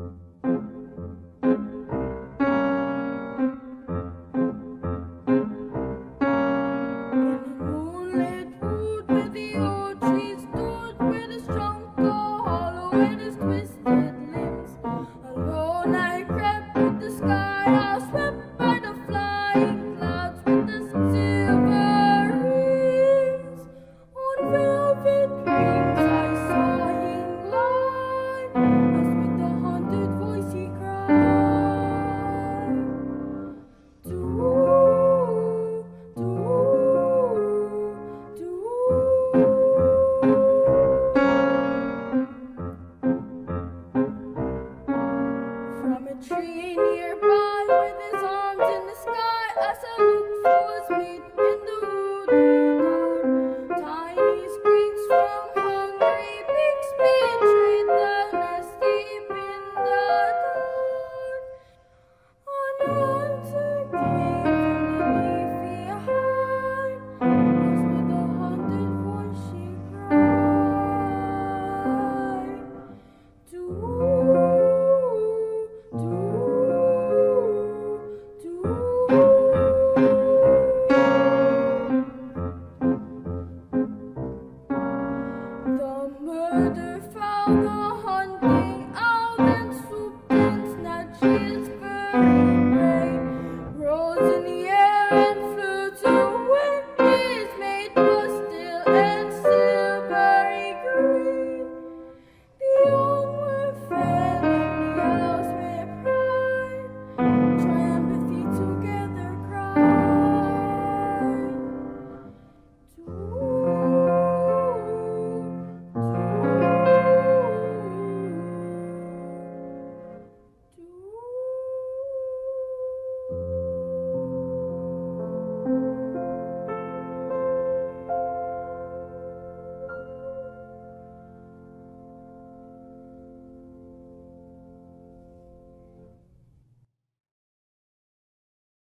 Mm-hmm. I, I look for his.